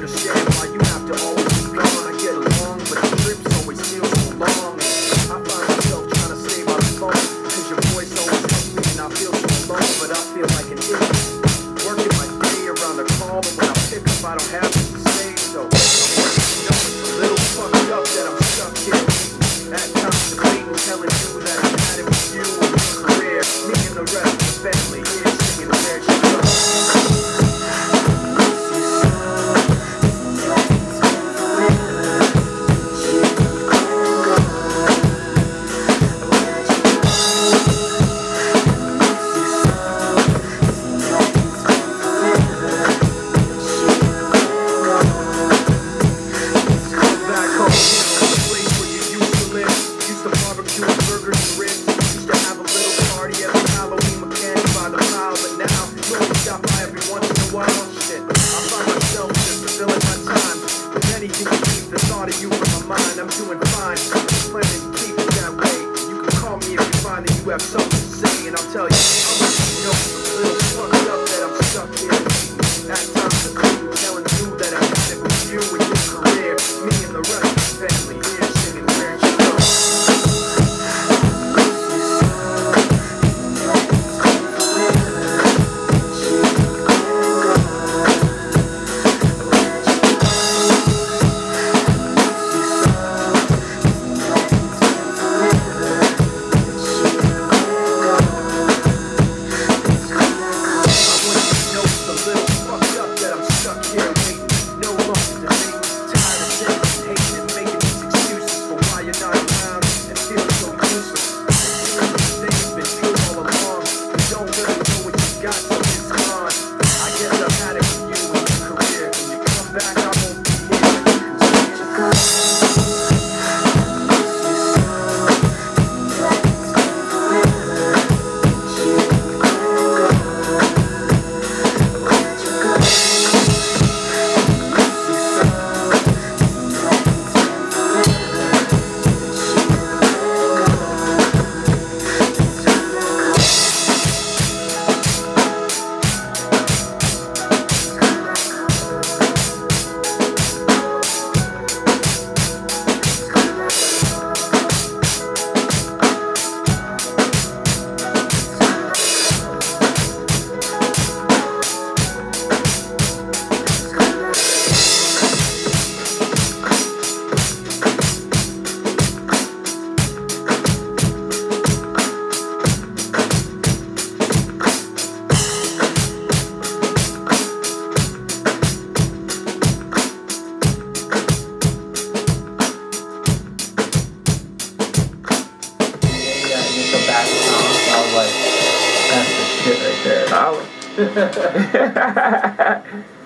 understand why you have to always be gone. I get along, but the trips always feel so long. I find myself trying to stay by the phone, cause your voice always hits me and I feel so alone, but I feel like an idiot. Working my day around the call, but when I pick up, I don't have to say, so you know, it's a little fucked up that I'm stuck here. At times, debating, telling you that I have something like, that's the shit right there. Solid.